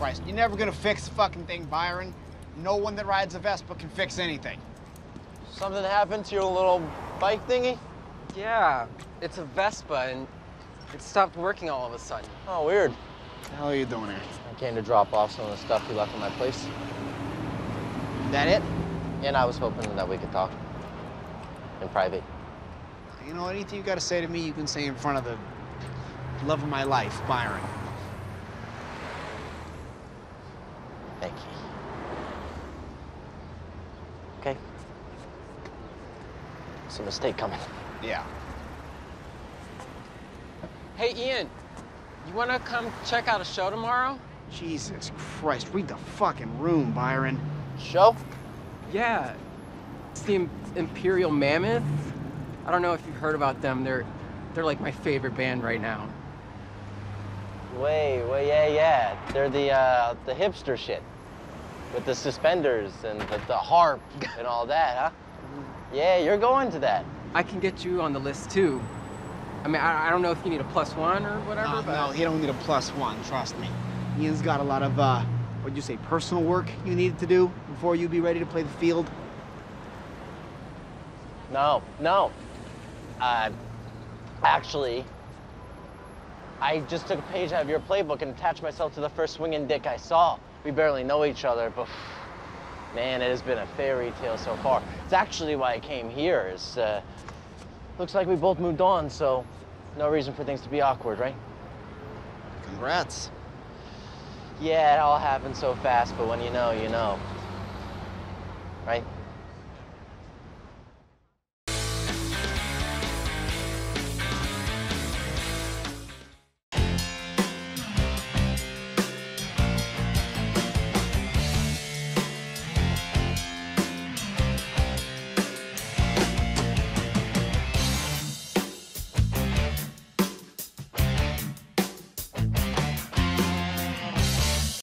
Christ. You're never gonna fix the fucking thing, Byron. No one that rides a Vespa can fix anything. Something happened to your little bike thingy? Yeah, it's a Vespa and it stopped working all of a sudden. Oh, weird. What the hell are you doing here? I came to drop off some of the stuff you left in my place. That it? And I was hoping that we could talk in private. You know, anything you gotta say to me, you can say in front of the love of my life, Byron. Thank you. Okay. It's a mistake coming. Yeah. Hey, Ian, you wanna come check out a show tomorrow? Jesus Christ, read the fucking room, Byron. Show? Yeah, it's the Im- Imperial Mammoth. I don't know if you've heard about them. They're they're like my favorite band right now. Wait, wait, yeah, yeah. They're the uh, the hipster shit with the suspenders and the, the harp and all that, huh? Yeah, you're going to that. I can get you on the list too. I mean, I, I don't know if you need a plus one or whatever, No, but no, he don't need a plus one, trust me. Ian's got a lot of, uh, what'd you say, personal work you needed to do before you'd be ready to play the field? No, no. Uh, actually, I just took a page out of your playbook and attached myself to the first swinging dick I saw we barely know each other, but man, it has been a fairy tale so far. It's actually why I came here. uh, looks like we both moved on, so no reason for things to be awkward, right? Congrats. Yeah, it all happened so fast, but when you know, you know. Right?